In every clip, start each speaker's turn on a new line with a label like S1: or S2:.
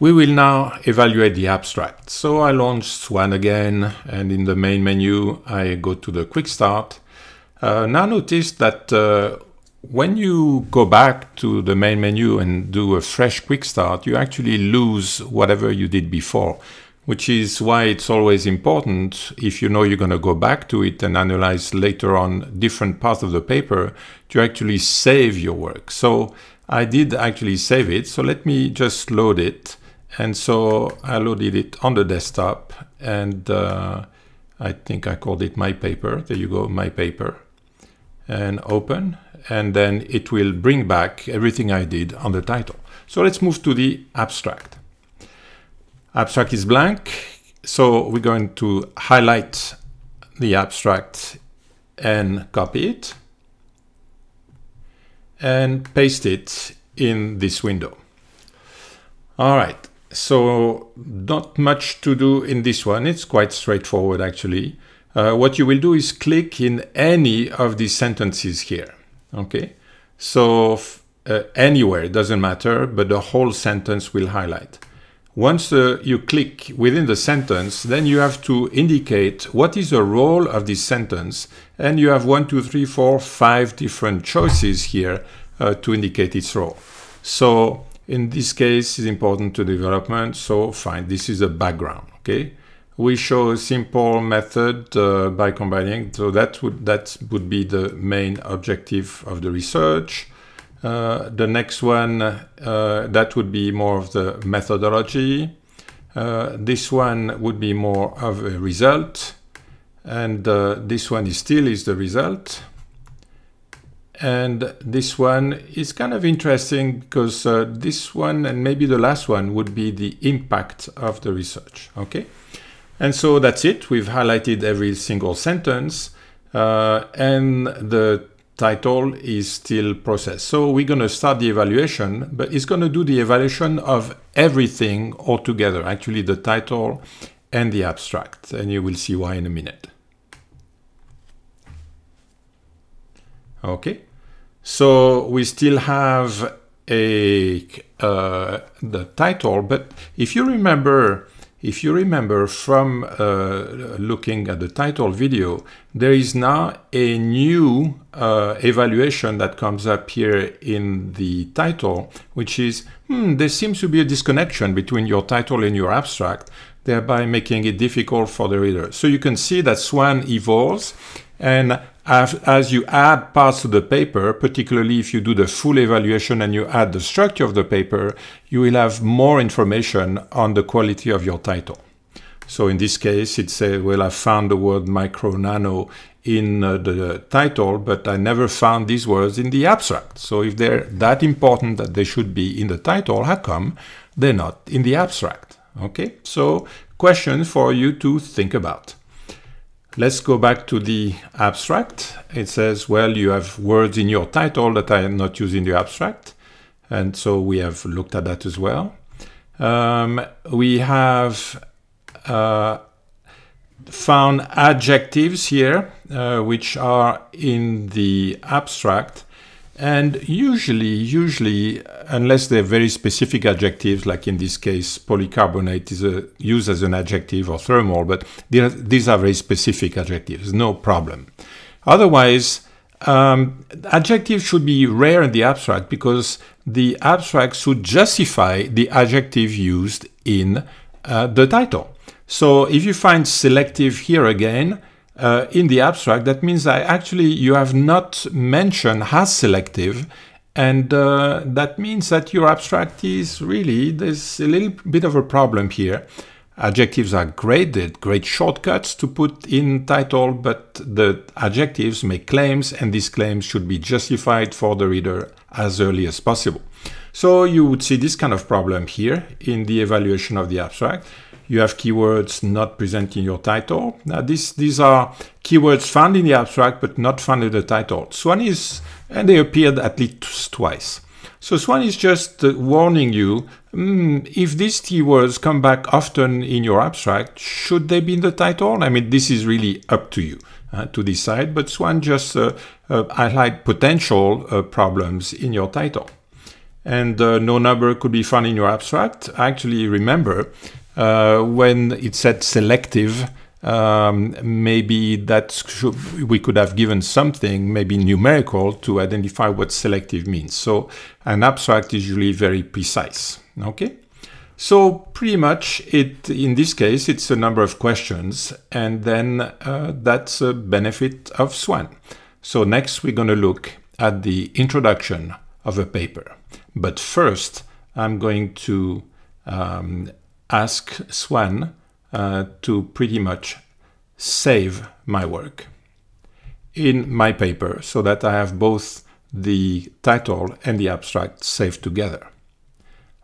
S1: We will now evaluate the abstract. So I launch Swan again, and in the main menu, I go to the quick start. Uh, now notice that uh, when you go back to the main menu and do a fresh quick start, you actually lose whatever you did before, which is why it's always important if you know you're going to go back to it and analyze later on different parts of the paper to actually save your work. So I did actually save it. So let me just load it. And so I loaded it on the desktop and uh, I think I called it my paper. There you go, my paper. And open, and then it will bring back everything I did on the title. So let's move to the abstract. Abstract is blank, so we're going to highlight the abstract and copy it and paste it in this window. All right, so not much to do in this one. It's quite straightforward actually. Uh, what you will do is click in any of these sentences here. Okay, so uh, anywhere, it doesn't matter, but the whole sentence will highlight. Once uh, you click within the sentence, then you have to indicate what is the role of this sentence. And you have one, two, three, four, five different choices here uh, to indicate its role. So in this case, it's important to development. So fine, this is a background, okay? We show a simple method uh, by combining. So that would, that would be the main objective of the research. Uh, the next one, uh, that would be more of the methodology. Uh, this one would be more of a result. And uh, this one is still is the result. And this one is kind of interesting because uh, this one and maybe the last one would be the impact of the research. Okay. And so that's it. We've highlighted every single sentence. Uh, and the title is still processed. So we're going to start the evaluation, but it's going to do the evaluation of everything altogether, actually the title and the abstract. And you will see why in a minute. Okay, so we still have a uh, the title, but if you remember if you remember from uh, looking at the title video, there is now a new uh, evaluation that comes up here in the title, which is, hmm, there seems to be a disconnection between your title and your abstract, thereby making it difficult for the reader. So you can see that Swan evolves and as, you add parts to the paper, particularly if you do the full evaluation and you add the structure of the paper, you will have more information on the quality of your title. So in this case, it says, well, I found the word micro nano in uh, the title, but I never found these words in the abstract. So if they're that important that they should be in the title, how come they're not in the abstract? Okay, so question for you to think about. Let's go back to the abstract. It says, well, you have words in your title that I am not using in the abstract. And so we have looked at that as well. Um, we have uh, found adjectives here, uh, which are in the abstract. And usually, usually, unless they're very specific adjectives, like in this case, polycarbonate is a, used as an adjective or thermal, but these are very specific adjectives, no problem. Otherwise, um, adjectives should be rare in the abstract because the abstract should justify the adjective used in uh, the title. So if you find selective here again, uh, in the abstract, that means I actually you have not mentioned has selective and uh, that means that your abstract is really, there's a little bit of a problem here. Adjectives are great, great shortcuts to put in title, but the adjectives make claims and these claims should be justified for the reader as early as possible. So you would see this kind of problem here in the evaluation of the abstract you have keywords not present in your title. Now this, these are keywords found in the abstract but not found in the title. Swan is, and they appeared at least twice. So Swan is just uh, warning you, mm, if these keywords come back often in your abstract, should they be in the title? I mean, this is really up to you uh, to decide, but Swan just uh, uh highlight potential uh, problems in your title. and uh, no number could be found in your abstract, actually remember when it said selective, um, maybe that we could have given something, maybe numerical, to identify what selective means. So an abstract is usually very precise. Okay. So pretty much it, in this case, it's a number of questions and then uh, that's a benefit of SWAN. So next we're going to look at the introduction of a paper. But first, I'm going to um, ask Swan uh, to pretty much save my work in my paper so that I have both the title and the abstract saved together.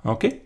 S1: Okay?